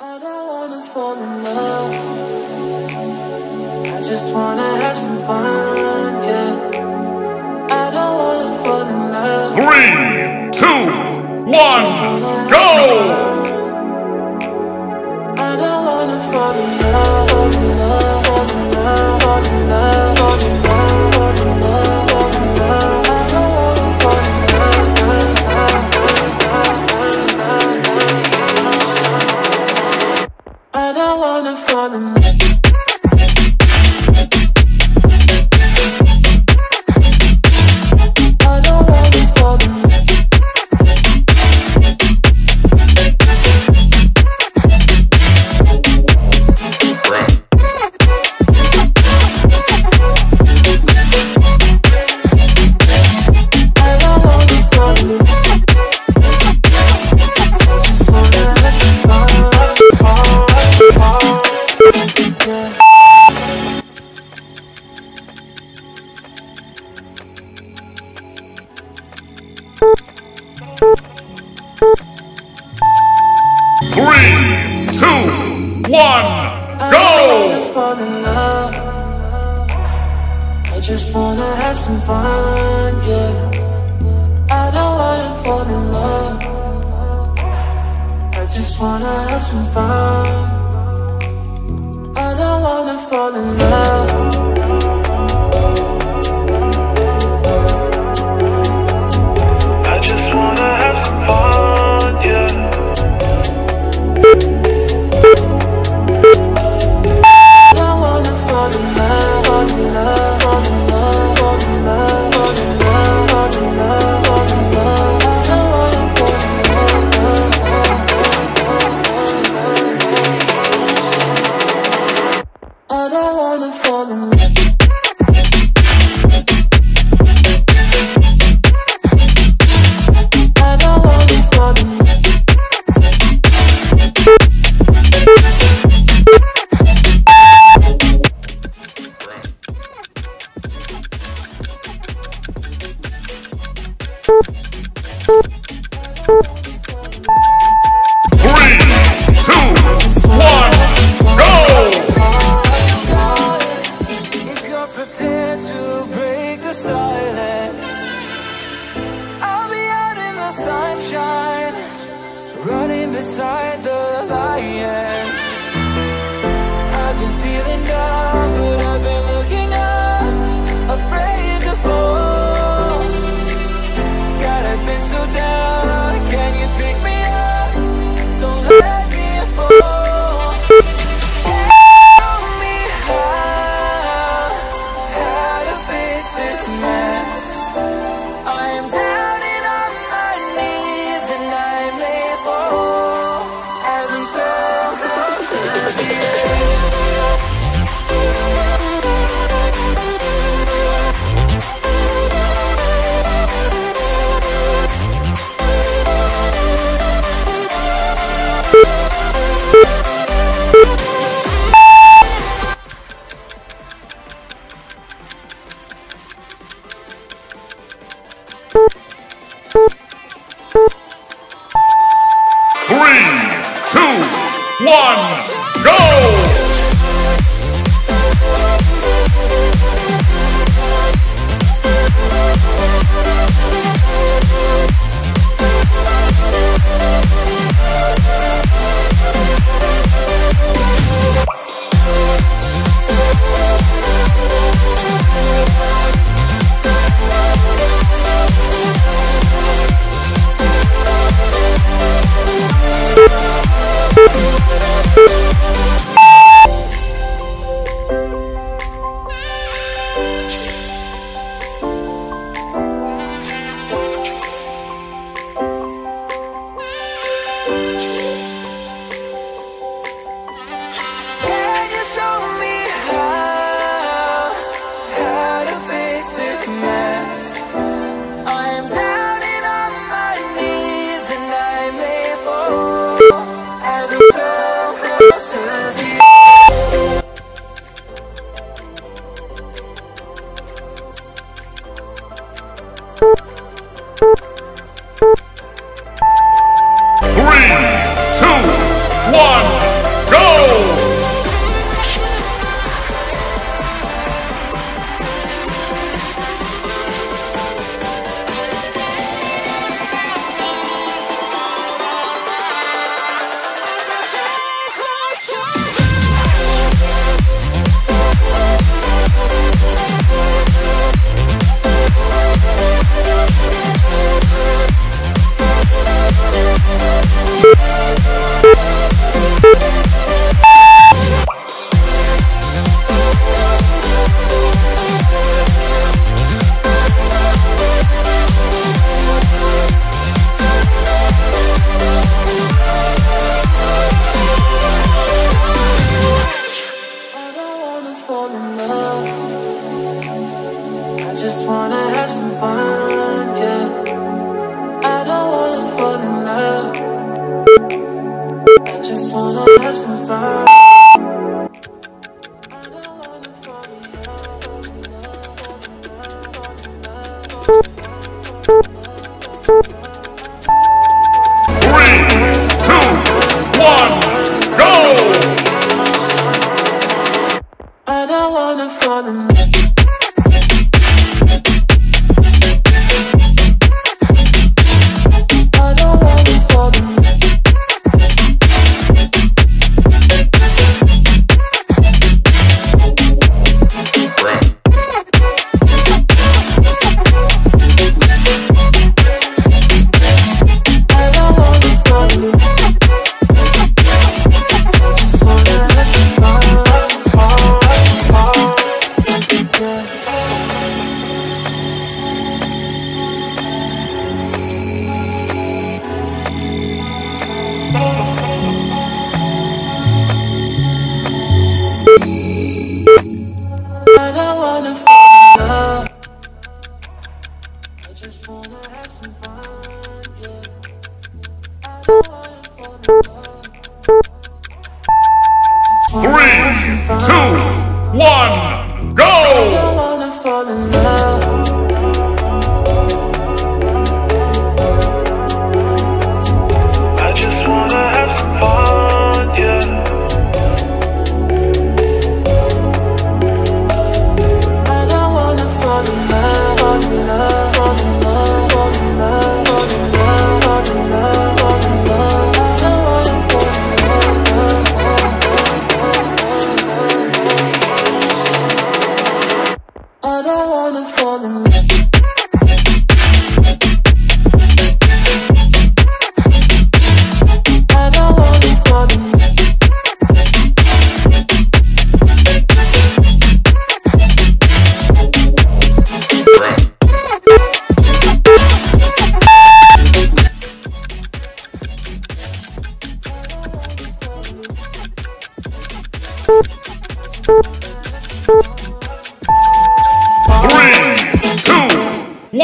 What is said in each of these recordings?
I don't wanna fall in love. I just wanna have some fun, yeah. I don't wanna fall in love. Three, two, one, go! I don't wanna fall in love. three, two, one, go! I just wanna have some fun, yeah. I don't wanna fall in love. I just wanna have some fun. I don't wanna fall in love. One,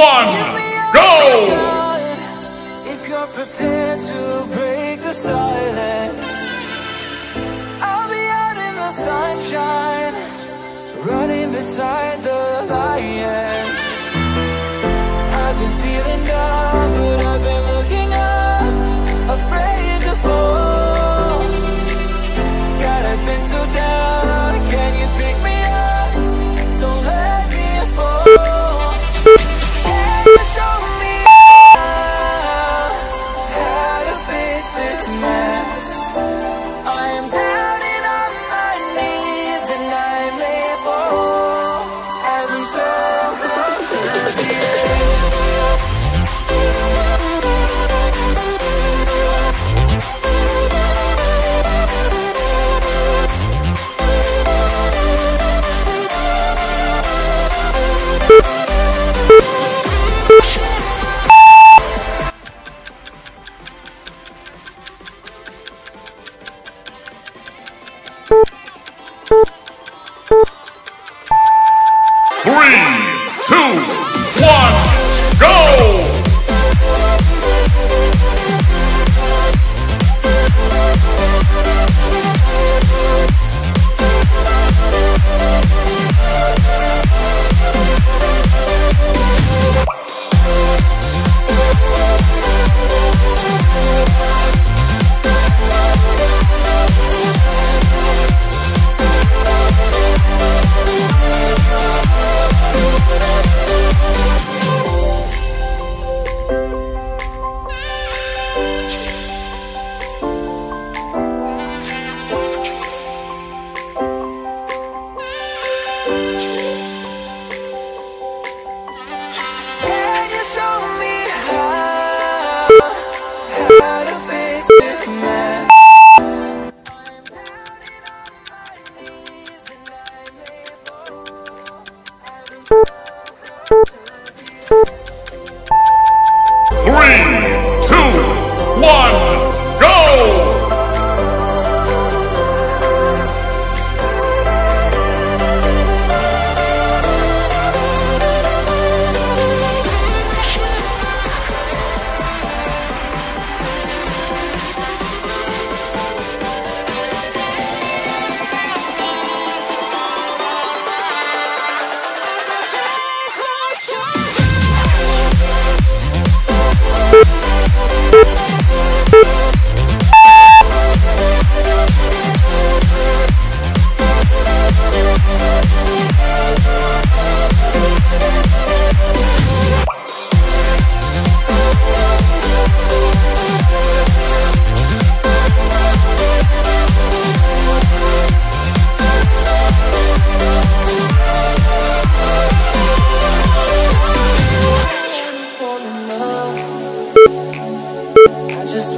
one, go! If you're prepared to break the silence, I'll be out in the sunshine, running beside the lion.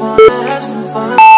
wanna have some fun.